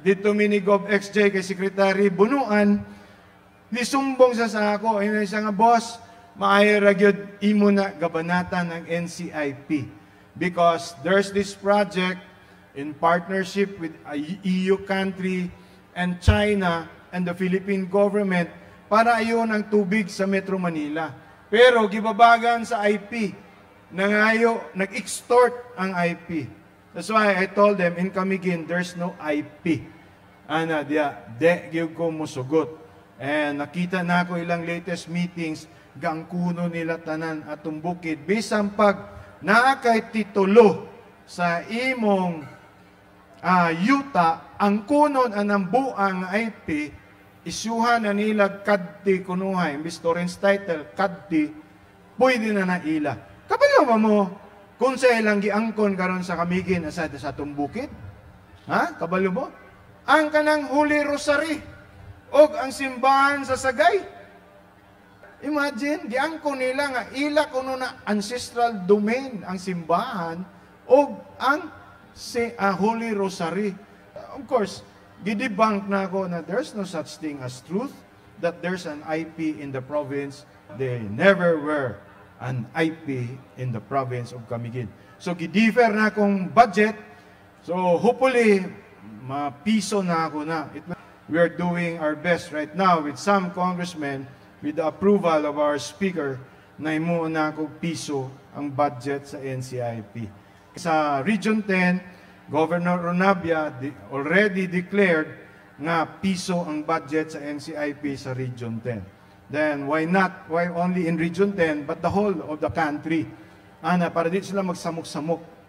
dito mini Gov XJ kay Secretary Bunuan, nisumbong sa sa ako, ay siya nga, boss, maayra gyud imo na gabanatan ng NCIP because there's this project in partnership with EU country and China and the Philippine government para ayon ang tubig sa Metro Manila. Pero gibabagan sa IP, nangayo, nag-extort ang IP. That's why I told them in Camiguin, there's no IP. Ana, dia, de, gyud ko musugot. And nakita na ako ilang latest meetings, gang kuno nila tanan atong bukid. Bisan pag naakay titulo sa imong ah, yuta, ang kunon anang buang IP, isyuhan na nila kadti kunuhay, imbis Torrens title, kadti, pwede na naila. Kabalo ba mo, kung sa ilang giangkon karon sa kamigin asad sa tumbukid? Ha? Kabalo mo? Ang kanang Holy Rosary, og ang simbahan sa Sagay. Imagine, giangkon nila nga ila kuno na ancestral domain ang simbahan og ang si, ah, Holy Rosary. Of course, gidebunk na ako na there's no such thing as truth, that there's an IP in the province. They never were an IP in the province of Camiguin. So, gidifer na akong budget. So, hopefully, mapiso na ako na. It, we are doing our best right now with some congressmen with the approval of our speaker na imuo na ako piso ang budget sa NCIP. Sa Region 10, Governor Ronabia already declared nga piso ang budget sa NCIP sa Region 10. Then why not, why only in Region 10, but the whole of the country? Ana, para di sila magsamok-samok